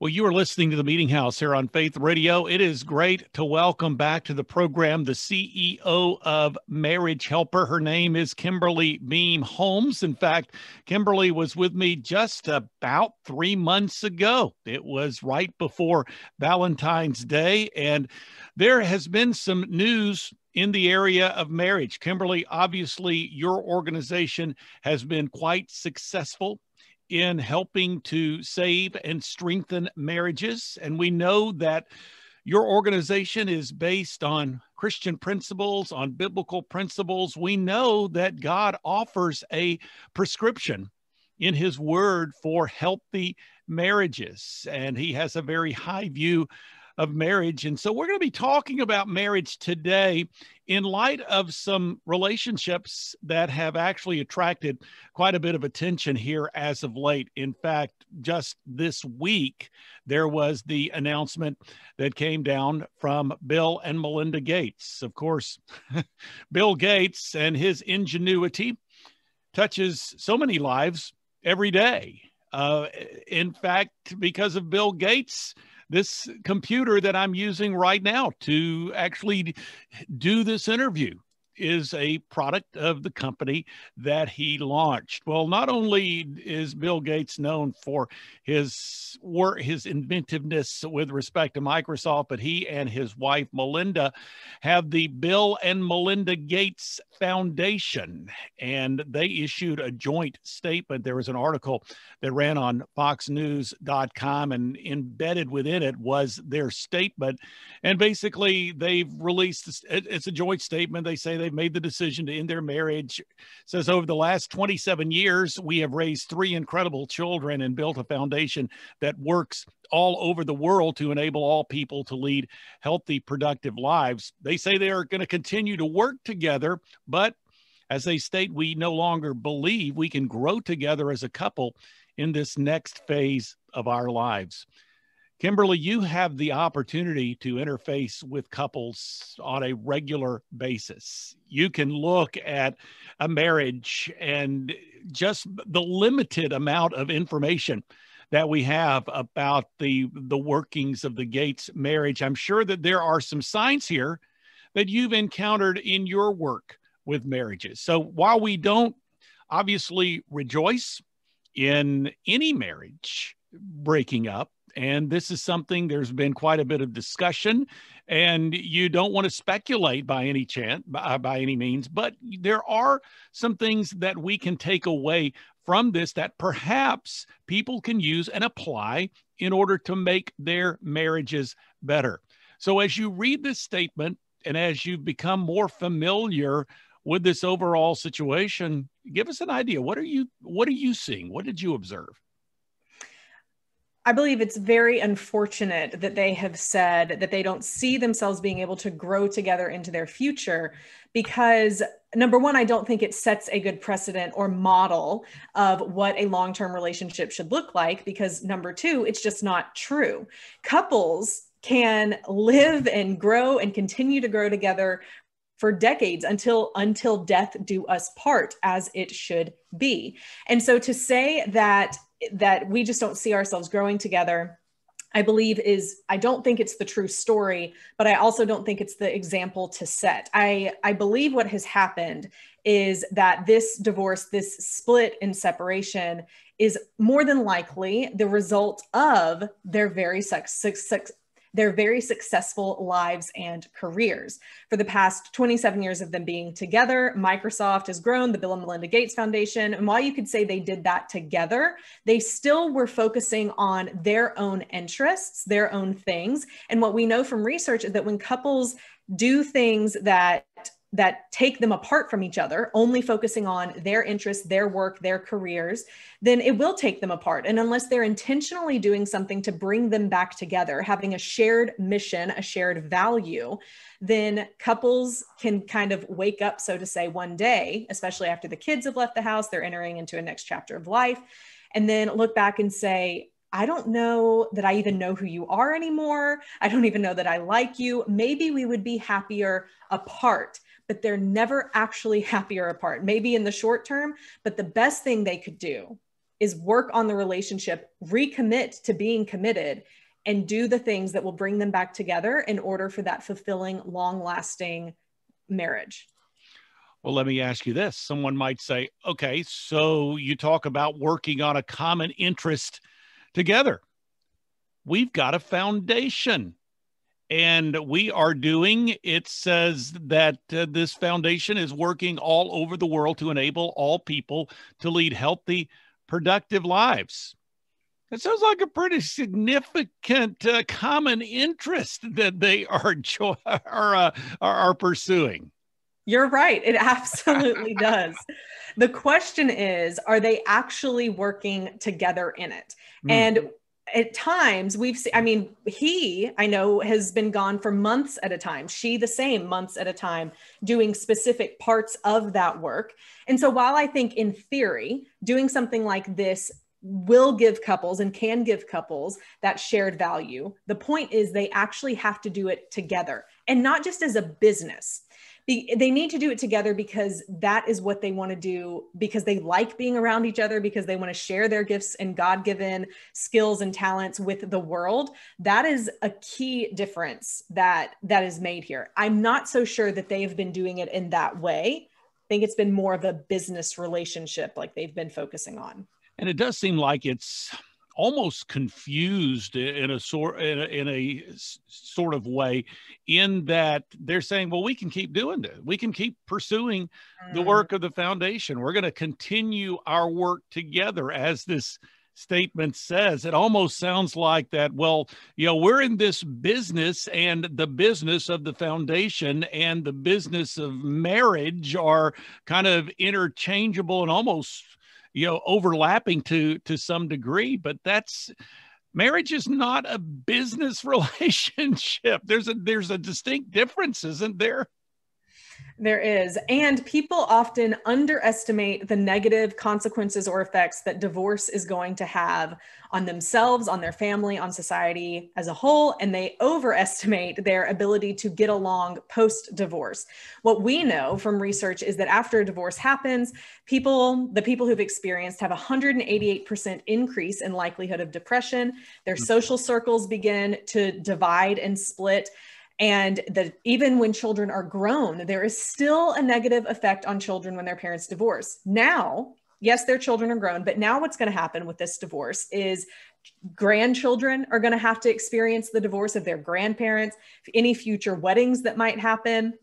Well, you are listening to the Meeting House here on Faith Radio. It is great to welcome back to the program the CEO of Marriage Helper. Her name is Kimberly Beam Holmes. In fact, Kimberly was with me just about three months ago. It was right before Valentine's Day, and there has been some news in the area of marriage. Kimberly, obviously, your organization has been quite successful in helping to save and strengthen marriages. And we know that your organization is based on Christian principles, on biblical principles. We know that God offers a prescription in his word for healthy marriages. And he has a very high view of marriage. And so we're going to be talking about marriage today in light of some relationships that have actually attracted quite a bit of attention here as of late. In fact, just this week, there was the announcement that came down from Bill and Melinda Gates. Of course, Bill Gates and his ingenuity touches so many lives every day. Uh, in fact, because of Bill Gates, this computer that I'm using right now to actually do this interview is a product of the company that he launched. Well, not only is Bill Gates known for his work, his inventiveness with respect to Microsoft, but he and his wife Melinda have the Bill and Melinda Gates Foundation, and they issued a joint statement. There was an article that ran on FoxNews.com, and embedded within it was their statement. And basically, they've released it's a joint statement. They say they they've made the decision to end their marriage. Says over the last 27 years, we have raised three incredible children and built a foundation that works all over the world to enable all people to lead healthy, productive lives. They say they are going to continue to work together, but as they state, we no longer believe we can grow together as a couple in this next phase of our lives. Kimberly, you have the opportunity to interface with couples on a regular basis. You can look at a marriage and just the limited amount of information that we have about the the workings of the Gates marriage. I'm sure that there are some signs here that you've encountered in your work with marriages. So while we don't obviously rejoice in any marriage breaking up, and this is something there's been quite a bit of discussion, and you don't want to speculate by any chance, by, uh, by any means, but there are some things that we can take away from this that perhaps people can use and apply in order to make their marriages better. So, as you read this statement and as you become more familiar with this overall situation, give us an idea. What are you What are you seeing? What did you observe? I believe it's very unfortunate that they have said that they don't see themselves being able to grow together into their future because number one, I don't think it sets a good precedent or model of what a long term relationship should look like. Because number two, it's just not true. Couples can live and grow and continue to grow together for decades until until death do us part as it should be and so to say that that we just don't see ourselves growing together I believe is I don't think it's the true story, but I also don't think it's the example to set. I I believe what has happened is that this divorce, this split and separation is more than likely the result of their very sex, sex, their very successful lives and careers. For the past 27 years of them being together, Microsoft has grown the Bill and Melinda Gates Foundation. And while you could say they did that together, they still were focusing on their own interests, their own things. And what we know from research is that when couples do things that that take them apart from each other, only focusing on their interests, their work, their careers, then it will take them apart. And unless they're intentionally doing something to bring them back together, having a shared mission, a shared value, then couples can kind of wake up, so to say, one day, especially after the kids have left the house, they're entering into a next chapter of life, and then look back and say, I don't know that I even know who you are anymore. I don't even know that I like you. Maybe we would be happier apart but they're never actually happier apart. Maybe in the short term, but the best thing they could do is work on the relationship, recommit to being committed, and do the things that will bring them back together in order for that fulfilling, long lasting marriage. Well, let me ask you this. Someone might say, okay, so you talk about working on a common interest together. We've got a foundation and we are doing it says that uh, this foundation is working all over the world to enable all people to lead healthy productive lives. It sounds like a pretty significant uh, common interest that they are are, uh, are, are pursuing. You're right. It absolutely does. The question is are they actually working together in it? Mm. and at times we've seen i mean he i know has been gone for months at a time she the same months at a time doing specific parts of that work. And so while i think in theory doing something like this will give couples and can give couples that shared value the point is they actually have to do it together and not just as a business they need to do it together because that is what they want to do because they like being around each other because they want to share their gifts and god-given skills and talents with the world. That is a key difference that that is made here. I'm not so sure that they have been doing it in that way. I think it's been more of a business relationship like they've been focusing on. And it does seem like it's almost confused in a sort in a, in a sort of way in that they're saying well we can keep doing this. We can keep pursuing the mm. work of the foundation. We're going to continue our work together as this statement says. It almost sounds like that well you know we're in this business and the business of the foundation and the business of marriage are kind of interchangeable and almost you know overlapping to to some degree but that's marriage is not a business relationship. There's a there's a distinct difference isn't there there is. And people often underestimate the negative consequences or effects that divorce is going to have on themselves, on their family, on society as a whole. And they overestimate their ability to get along post divorce. What we know from research is that after a divorce happens, people, the people who've experienced, have 188% increase in likelihood of depression. Their hmm. social circles begin to divide and split and that even when children are grown there is still a negative effect on children when their parents divorce. Now yes their children are grown but now what's going to happen with this divorce is grandchildren are going to have to experience the divorce of their grandparents any future weddings that might happen.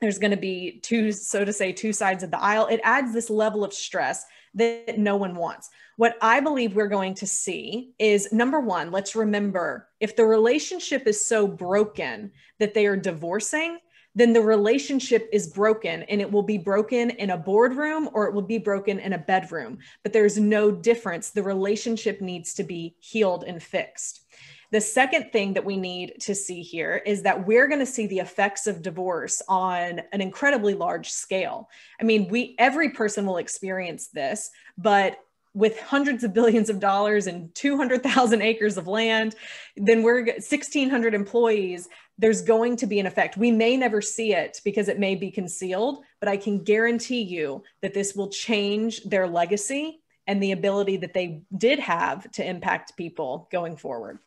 There's going to be two so to say two sides of the aisle. It adds this level of stress that no one wants what I believe we're going to see is number one, let's remember if the relationship is so broken that they are divorcing, then the relationship is broken and it will be broken in a boardroom or it will be broken in a bedroom. But there's no difference. The relationship needs to be healed and fixed. The second thing that we need to see here is that we're going to see the effects of divorce on an incredibly large scale. I mean, we every person will experience this, but with hundreds of billions of dollars and 200,000 acres of land, then we're 1,600 employees. There's going to be an effect. We may never see it because it may be concealed, but I can guarantee you that this will change their legacy and the ability that they did have to impact people going forward.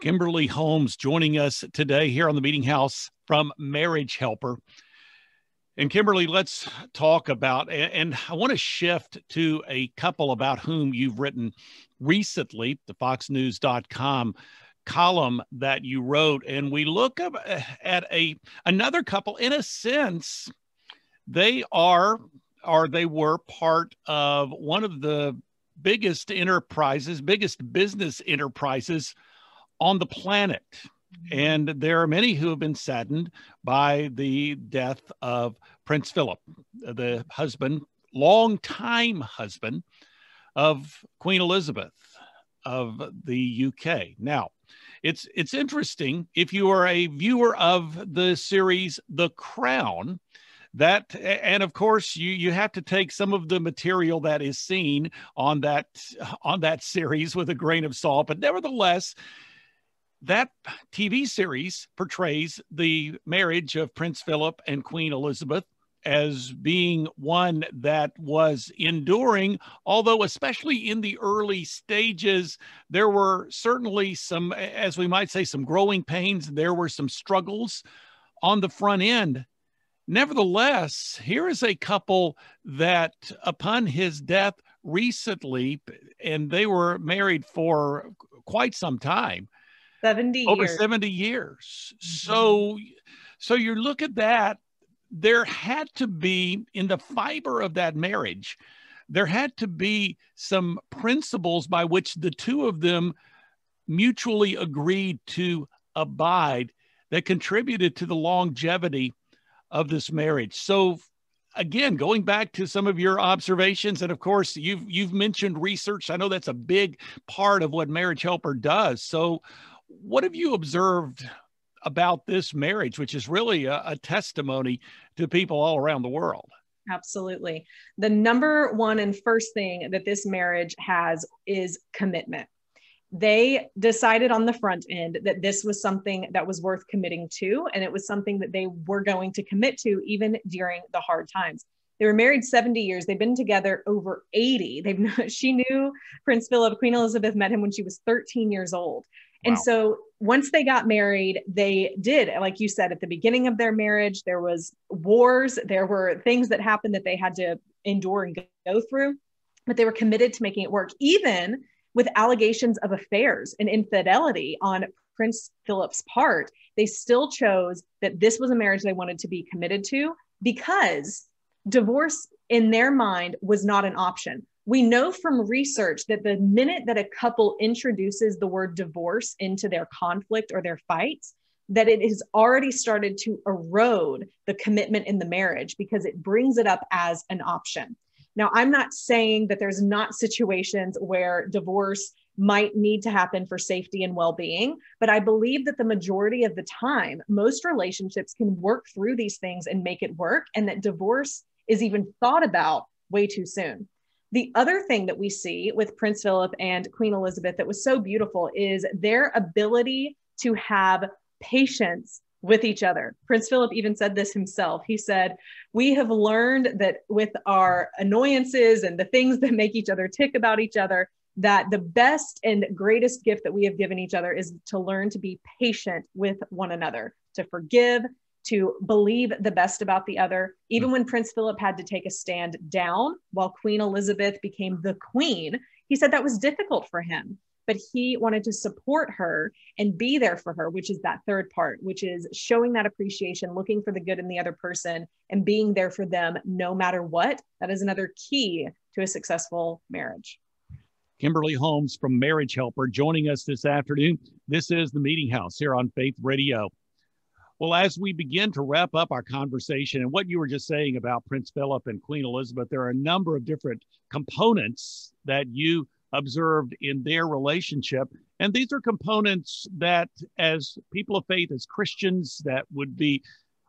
Kimberly Holmes joining us today here on the Meeting House from Marriage Helper. And Kimberly, let's talk about, and I want to shift to a couple about whom you've written recently, the foxnews.com column that you wrote. And we look eh, at a another couple, in a sense, they are, or they were part of one of the biggest enterprises, biggest business enterprises on the planet. Mm-hmm. And there are many who have been saddened by the death of Prince Philip, the husband, long-time husband of Queen Elizabeth of the UK. Now, it's it's interesting if you are a viewer of the series The Crown that and of course you you have to take some of the material that is seen on that on that series with a grain of salt but nevertheless that TV series portrays the marriage of Prince Philip and Queen Elizabeth as being one that was enduring, although, especially in the early stages, there were certainly some, as we might say, some growing pains. There were some struggles on the front end. Nevertheless, here is a couple that, upon his death recently, and they were married for quite some time 70 over years. 70 years. Mm-hmm. So, so you look at that there had to be in the fiber of that marriage, there had to be some principles by which the two of them mutually agreed to abide that contributed to the longevity of this marriage. So again, going back to some of your observations, and of course, you've you've mentioned research. I know that's a big part of what Marriage Helper does. So, what have you observed about this marriage, which is really a, a testimony to people all around the world. Absolutely. The number one and first thing that this marriage has is commitment. They decided on the front end that this was something that was worth committing to, and it was something that they were going to commit to even during the hard times. They were married 70 years. They've been together over 80. They've she knew Prince Philip. Queen Elizabeth met him when she was 13 years old. And so once they got married, they did, like you said, at the beginning of their marriage, there was wars, there were things that happened that they had to endure and go through, but they were committed to making it work, even with allegations of affairs and infidelity on Prince Philip's part. They still chose that this was a marriage they wanted to be committed to because divorce in their mind was not an option we know from research that the minute that a couple introduces the word divorce into their conflict or their fights, that it has already started to erode the commitment in the marriage because it brings it up as an option. Now, I'm not saying that there's not situations where divorce might need to happen for safety and well being, but I believe that the majority of the time, most relationships can work through these things and make it work, and that divorce is even thought about way too soon. The other thing that we see with Prince Philip and Queen Elizabeth that was so beautiful is their ability to have patience with each other. Prince Philip even said this himself. He said, We have learned that with our annoyances and the things that make each other tick about each other, that the best and greatest gift that we have given each other is to learn to be patient with one another, to forgive, to believe the best about the other. Even mm. when Prince Philip had to take a stand down while Queen Elizabeth became the queen, he said that was difficult for him. But he wanted to support her and be there for her, which is that third part, which is showing that appreciation, looking for the good in the other person, and being there for them no matter what. That is another key to a successful marriage. Kimberly Holmes from Marriage Helper joining us this afternoon. This is the Meeting House here on Faith Radio. Well, as we begin to wrap up our conversation and what you were just saying about Prince Philip and Queen Elizabeth, there are a number of different components that you observed in their relationship. And these are components that, as people of faith, as Christians that would be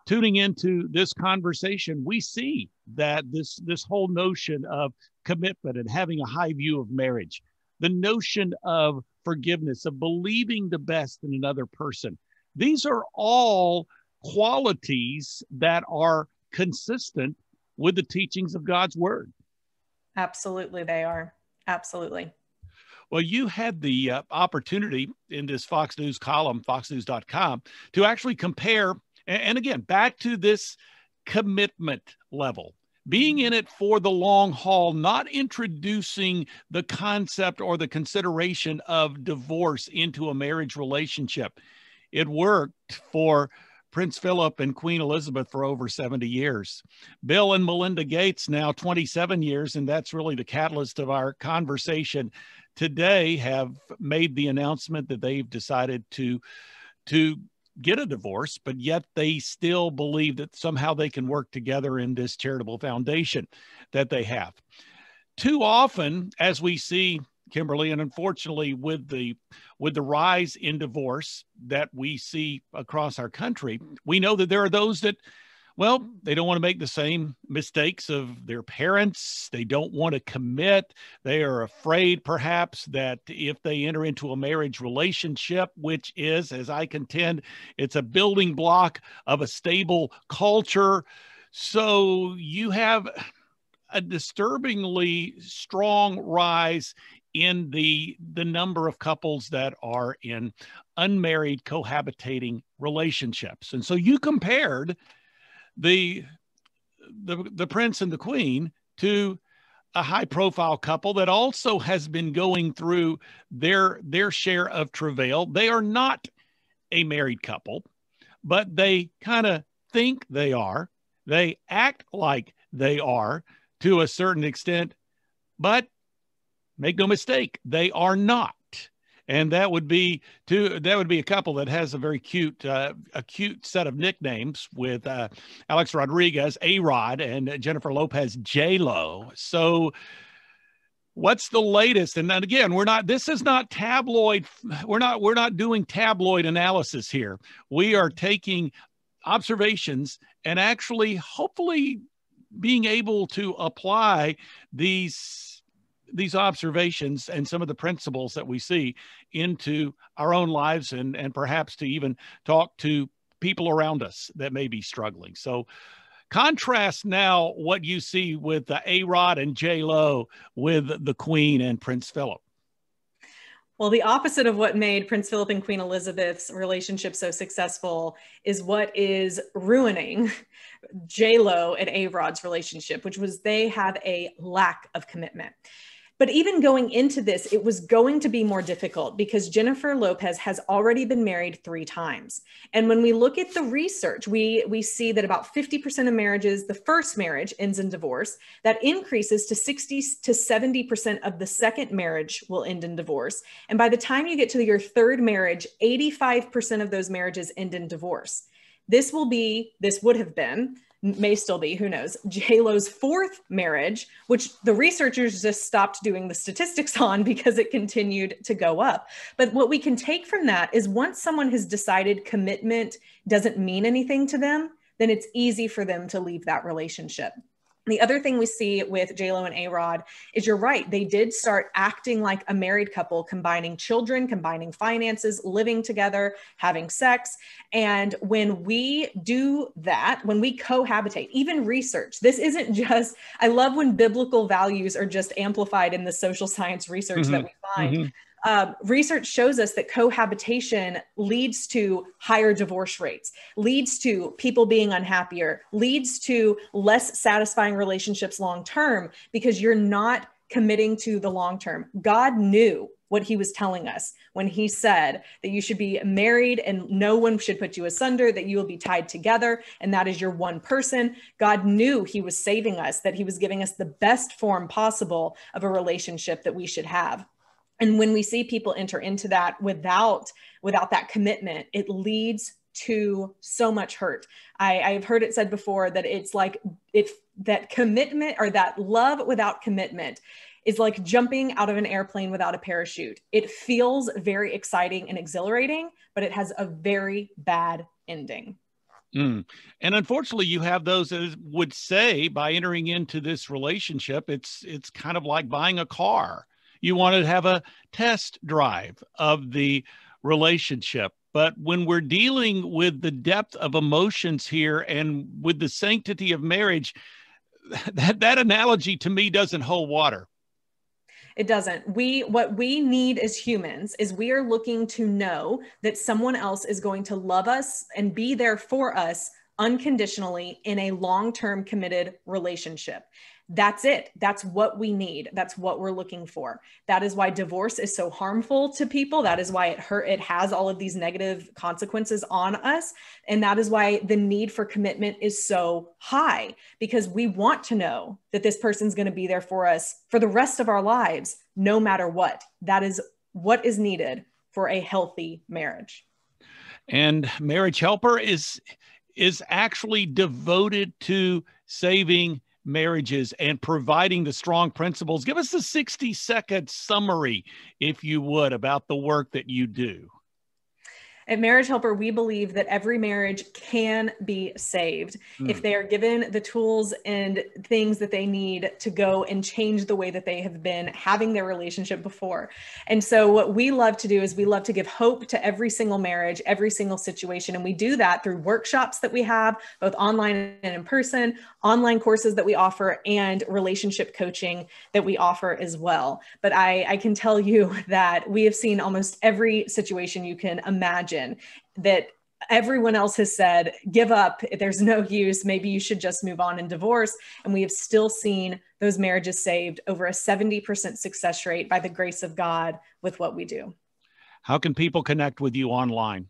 tuning into this conversation, we see that this, this whole notion of commitment and having a high view of marriage, the notion of forgiveness, of believing the best in another person, these are all qualities that are consistent with the teachings of God's word. Absolutely, they are. Absolutely. Well, you had the uh, opportunity in this Fox News column, foxnews.com, to actually compare, and, and again, back to this commitment level being in it for the long haul, not introducing the concept or the consideration of divorce into a marriage relationship it worked for Prince Philip and Queen Elizabeth for over 70 years. Bill and Melinda Gates now 27 years, and that's really the catalyst of our conversation today, have made the announcement that they've decided to to get a divorce, but yet they still believe that somehow they can work together in this charitable foundation that they have. Too often, as we see Kimberly, and unfortunately, with the with the rise in divorce that we see across our country, we know that there are those that, well, they don't want to make the same mistakes of their parents. They don't want to commit. They are afraid, perhaps, that if they enter into a marriage relationship, which is, as I contend, it's a building block of a stable culture So you have a disturbingly strong rise in the the number of couples that are in unmarried cohabitating relationships. And so you compared the the the prince and the queen to a high profile couple that also has been going through their their share of travail. They are not a married couple, but they kind of think they are. They act like they are to a certain extent, but make no mistake, they are not. And that would be to that would be a couple that has a very cute, uh, a cute set of nicknames with uh, Alex Rodriguez, A Rod, and Jennifer Lopez, J Lo. So, what's the latest and then again we're not this is not tabloid we're not we're not doing tabloid analysis here we are taking observations and actually hopefully being able to apply these these observations and some of the principles that we see into our own lives and and perhaps to even talk to people around us that may be struggling so contrast now what you see with uh, the a rod and j lo with the queen and prince philip well, the opposite of what made Prince Philip and Queen Elizabeth's relationship so successful is what is ruining J Lo and A Rod's relationship, which was they have a lack of commitment. But even going into this, it was going to be more difficult because Jennifer Lopez has already been married three times. And when we look at the research, we, we see that about 50% of marriages, the first marriage ends in divorce. That increases to 60 to 70% of the second marriage will end in divorce. And by the time you get to your third marriage, 85% of those marriages end in divorce. This will be, this would have been may still be, who knows, J-Lo's fourth marriage, which the researchers just stopped doing the statistics on because it continued to go up. But what we can take from that is once someone has decided commitment doesn't mean anything to them, then it's easy for them to leave that relationship. The other thing we see with JLo and A Rod is you're right. They did start acting like a married couple, combining children, combining finances, living together, having sex. And when we do that, when we cohabitate, even research, this isn't just, I love when biblical values are just amplified in the social science research mm-hmm. that we find. Mm-hmm um, research shows us that cohabitation leads to higher divorce rates, leads to people being unhappier, leads to less satisfying relationships long term because you're not committing to the long term. God knew what he was telling us when he said that you should be married and no one should put you asunder, that you will be tied together, and that is your one person. God knew he was saving us, that he was giving us the best form possible of a relationship that we should have and when we see people enter into that without without that commitment it leads to so much hurt. I, i've heard it said before that it's like it that commitment or that love without commitment is like jumping out of an airplane without a parachute. It feels very exciting and exhilarating but it has a very bad ending. Mm. And unfortunately, you have those that would say by entering into this relationship, it's it's kind of like buying a car you want to have a test drive of the relationship. But when we're dealing with the depth of emotions here and with the sanctity of marriage, that, that analogy to me doesn't hold water. It doesn't. We what we need as humans is we are looking to know that someone else is going to love us and be there for us unconditionally in a long-term committed relationship. That's it. That's what we need. That's what we're looking for. That is why divorce is so harmful to people. That is why it hurt it has all of these negative consequences on us. And that is why the need for commitment is so high because we want to know that this person's going to be there for us for the rest of our lives no matter what. That is what is needed for a healthy marriage. And Marriage Helper is is actually devoted to saving marriages and providing the strong principles. Give us a 60 second summary, if you would, about the work that you do. At Marriage Helper, we believe that every marriage can be saved mm. if they are given the tools and things that they need to go and change the way that they have been having their relationship before. And so, what we love to do is we love to give hope to every single marriage, every single situation. And we do that through workshops that we have, both online and in person, online courses that we offer, and relationship coaching that we offer as well. But I, I can tell you that we have seen almost every situation you can imagine that everyone else has said give up. There's no use. Maybe you should just move on and divorce. And we have still seen those marriages saved over a 70% success rate by the grace of god with what we do. How can people connect with you online?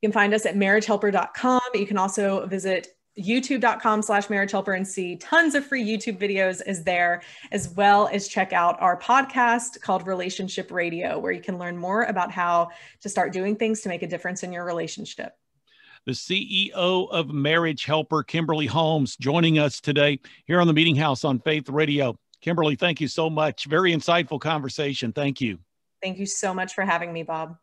You can find us at marriagehelper.com you can also visit youtube.com slash marriage helper and see tons of free youtube videos is there as well as check out our podcast called relationship radio where you can learn more about how to start doing things to make a difference in your relationship. The ceo of marriage helper kimberly holmes joining us today here on the meeting house on faith radio. Kimberly thank you so much. Very insightful conversation. Thank you. Thank you so much for having me bob